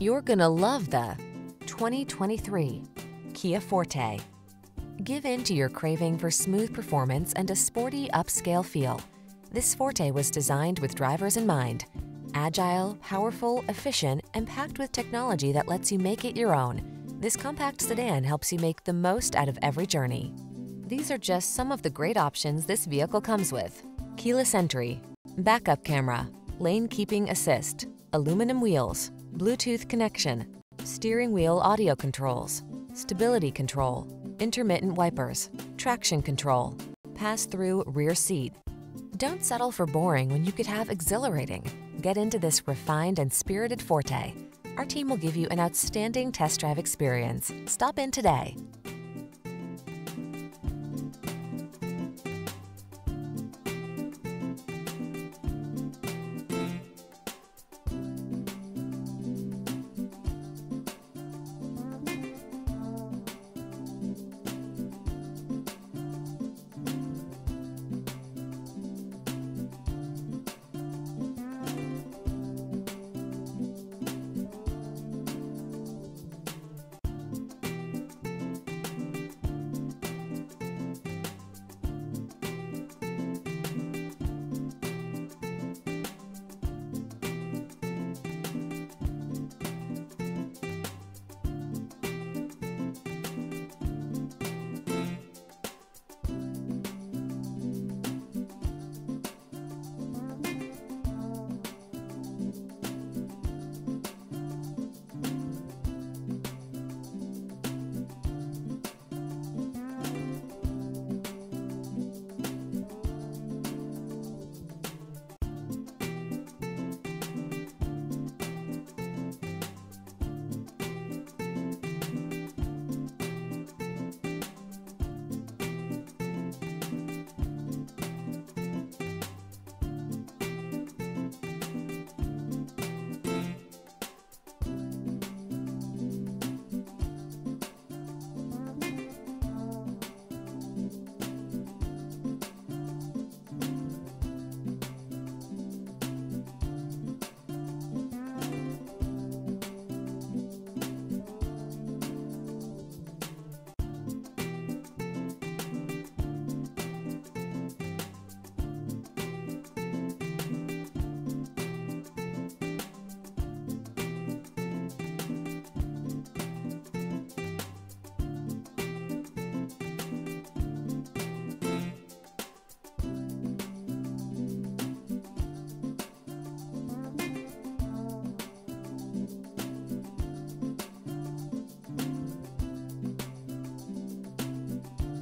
You're gonna love the 2023 Kia Forte. Give in to your craving for smooth performance and a sporty upscale feel. This Forte was designed with drivers in mind. Agile, powerful, efficient, and packed with technology that lets you make it your own. This compact sedan helps you make the most out of every journey. These are just some of the great options this vehicle comes with. Keyless entry, backup camera, lane keeping assist, aluminum wheels, Bluetooth connection, steering wheel audio controls, stability control, intermittent wipers, traction control, pass-through rear seat. Don't settle for boring when you could have exhilarating. Get into this refined and spirited Forte. Our team will give you an outstanding test drive experience. Stop in today.